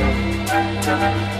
Música